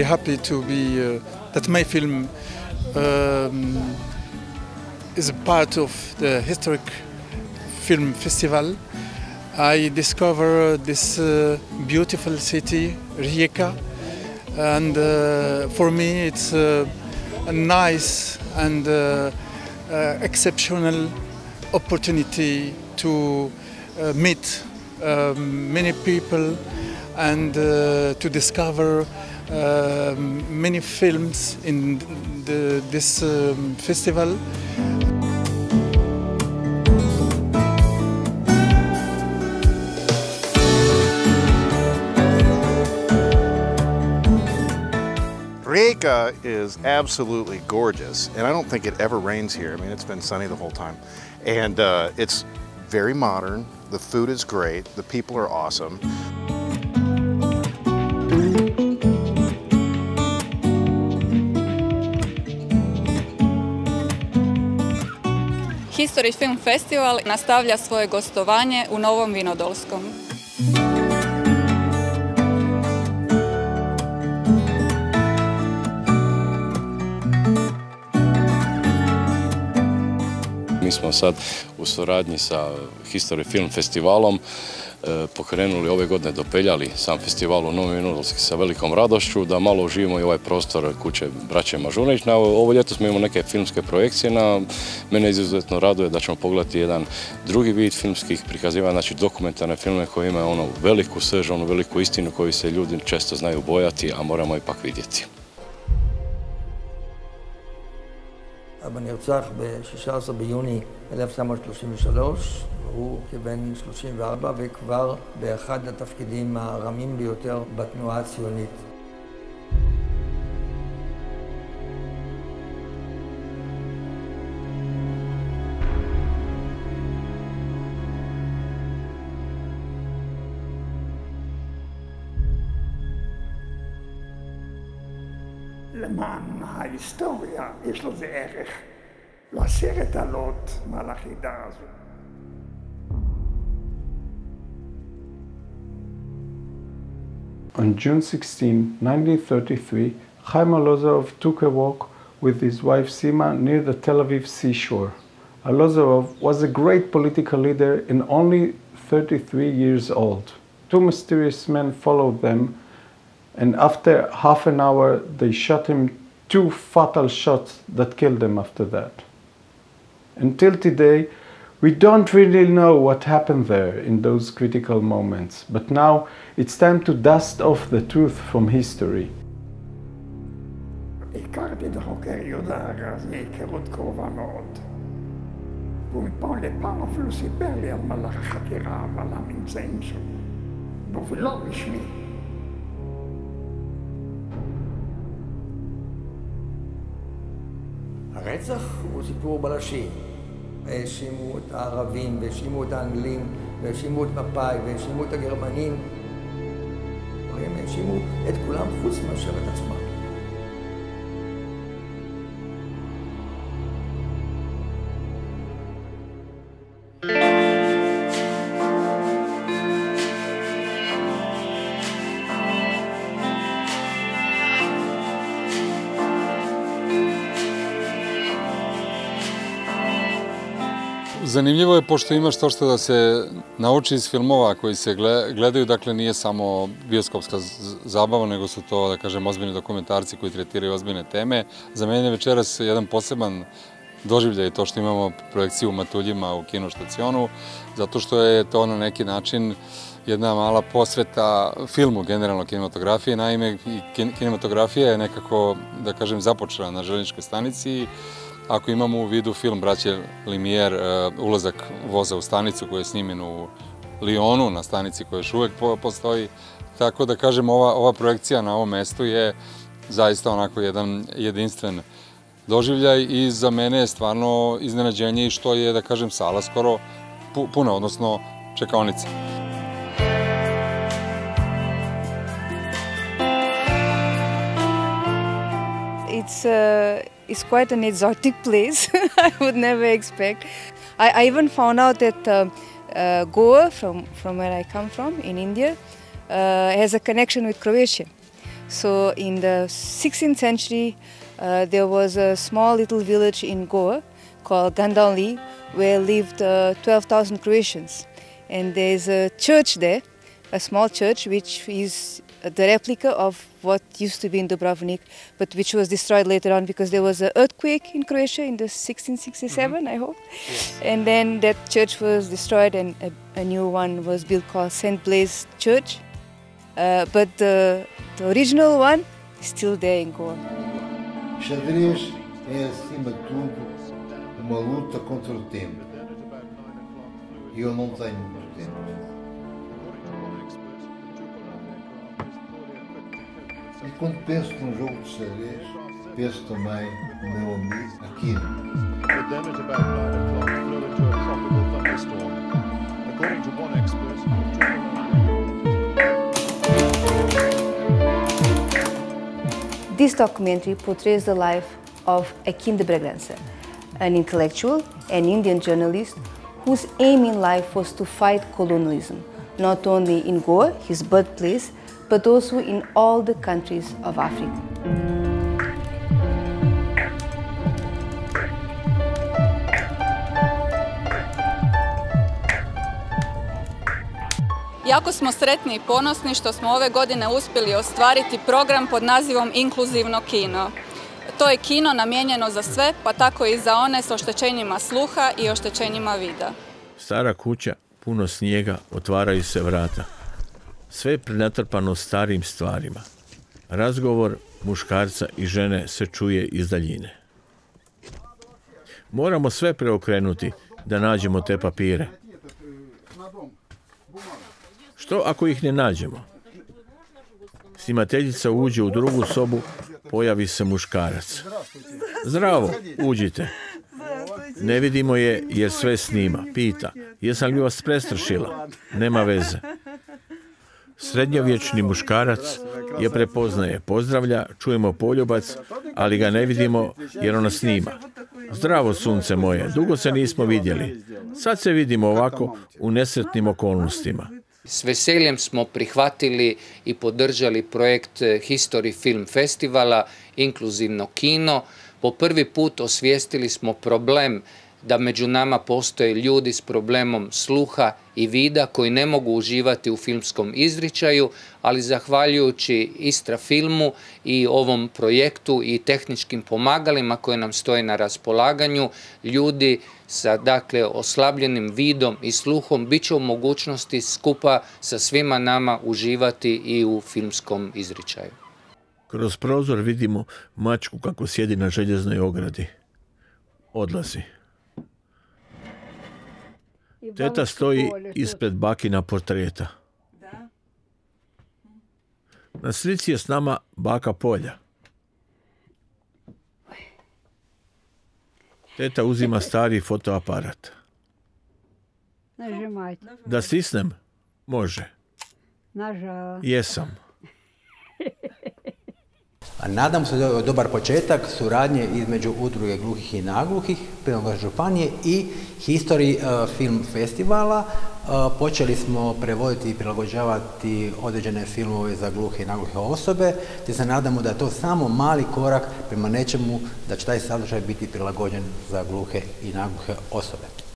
Very happy to be uh, that my film um, is a part of the historic film festival. I discover this uh, beautiful city, Rijeka, and uh, for me it's uh, a nice and uh, uh, exceptional opportunity to meet um, many people and uh, to discover many films in the, this um, festival. Rijeka is absolutely gorgeous, and I don't think it ever rains here. I mean, it's been sunny the whole time. And uh, it's very modern, the food is great, the people are awesome. History Film Festival nastavlja svoje gostovanje u Novom Vinodolskom. Mi smo sad u suradnji sa History Film Festivalom e, pokrenuli ove godine, dopeljali sam festival u Novi Vinodolski sa velikom radošću, da malo uživimo i ovaj prostor kuće braće Mažunić. Na ovo ljeto smo imali neke filmske projekcije, na mene izuzetno raduje da ćemo pogledati jedan drugi vid filmskih prikazivanja, znači dokumentarne filme koji imaju ono veliku srž, onu veliku istinu koju se ljudi često znaju bojati, a moramo ipak vidjeti. אבא נרצח ב-16 ביוני 1933, הוא כבן 34 וכבר באחד התפקידים הרמים ביותר בתנועה הציונית. למען ההיסטוריה יש לזה ערך. לעשרת עלות מעל החידה הזו. On June 16, 1933, Chaim Arlozorov took a walk with his wife Sima near the Tel Aviv seashore. Arlozorov was a great political leader and only 33 years old. Two mysterious men followed them, and after half an hour, they shot him two fatal shots that killed him after that. Until today, we don't really know what happened there in those critical moments, but now it's time to dust off the truth from history. הכרתי את החוקר יהודה ארז מהיכרות קרובה מאוד. והוא מפעם לפעם אפילו סיפר לי על מהלך החקירה ועל הממצאים שלו. באופן לא רשמי. הרצח הוא סיפור בלשי. האשימו את הערבים, והאשימו את האנגלים, והאשימו את מפא"י, והאשימו את הגרמנים. הם האשימו את כולם חוץ מאשר את עצמם. Zanimljivo je pošto imaš to što da se nauči iz filmova koji se gledaju, dakle nije samo bioskopska zabava, nego su to, da kažem, ozbiljni dokumentarci koji tretiraju ozbiljne teme. Za mene je večeras jedan poseban doživljaj to što imamo projekciju u Matuljima u kinoštacionu, zato što je to na neki način jedna mala posveta filmu, generalno kinematografije. Naime, kinematografija je nekako, da kažem, započela na željeničkoj stanici Ako imamo u vidu film Braće Limijer, e, ulazak voza u stanicu koji je snimljen u Lionu, na stanici koja još uvek postoji, tako da kažem ova, projekcija na ovom mestu je zaista onako jedan jedinstven doživljaj i za mene je stvarno iznenađenje i što je, da kažem, sala skoro puna, odnosno čekaonica. It's uh, it's quite an exotic place. I would never expect. I, I even found out that uh, uh, Goa, from from where I come from in India, uh, has a connection with Croatia. So in the 16th century, uh, there was a small little village in Goa called Gandali where lived uh, 12,000 Croatians. And there's a church there, a small church, which is the replica of what used to be in Dubrovnik, but which was destroyed later on because there was an earthquake in Croatia in the 1667, mm-hmm. I hope. Yes. And then that church was destroyed and a, a new one was built called St. Blaise Church. Uh, but the, the original one is still there in Goa. Xadrez é, acima de tudo, uma luta contra o tempo. E eu não tenho muito tempo. E quando penso num jogo de xadrez, penso também no meu amigo Aquino. This documentary portrays the life of Akin de Bragança, an intellectual and Indian journalist whose aim in life was to fight colonialism, not only in Goa, his birthplace, but also in all the countries of Africa. Jako smo sretni i ponosni što smo ove godine uspjeli ostvariti program pod nazivom Inkluzivno kino. To je kino namijenjeno za sve, pa tako i za one s oštećenjima sluha i oštećenjima vida. Stara kuća, puno snijega, otvaraju se vrata. Sve je prenatrpano starim stvarima. Razgovor muškarca i žene se čuje iz daljine. Moramo sve preokrenuti da nađemo te papire. Što ako ih ne nađemo? Snimateljica uđe u drugu sobu, pojavi se muškarac. Zdravo, uđite. Ne vidimo je jer sve snima. Pita, jesam li vas prestrašila? Nema veze. Srednjovječni muškarac je prepoznaje, pozdravlja, čujemo poljubac, ali ga ne vidimo jer ona snima. Zdravo sunce moje, dugo se nismo vidjeli. Sad se vidimo ovako u nesretnim okolnostima. S veseljem smo prihvatili i podržali projekt History Film Festivala, inkluzivno kino. Po prvi put osvijestili smo problem da među nama postoje ljudi s problemom sluha i vida koji ne mogu uživati u filmskom izričaju, ali zahvaljujući Istra filmu i ovom projektu i tehničkim pomagalima koje nam stoje na raspolaganju, ljudi sa dakle oslabljenim vidom i sluhom bit će u mogućnosti skupa sa svima nama uživati i u filmskom izričaju. Kroz prozor vidimo mačku kako sjedi na željeznoj ogradi. Odlazi. Teta stoji ispred bakina portreta. Na slici je s nama baka Polja. Teta uzima stari fotoaparat. Da stisnem? Može. Jesam. Nadam se da je dobar početak suradnje između udruge gluhih i nagluhih Primorske županije i History e, Film Festivala. E, počeli smo prevoditi i prilagođavati određene filmove za gluhe i nagluhe osobe, te se nadamo da je to samo mali korak prema nečemu da će taj sadržaj biti prilagođen za gluhe i nagluhe osobe.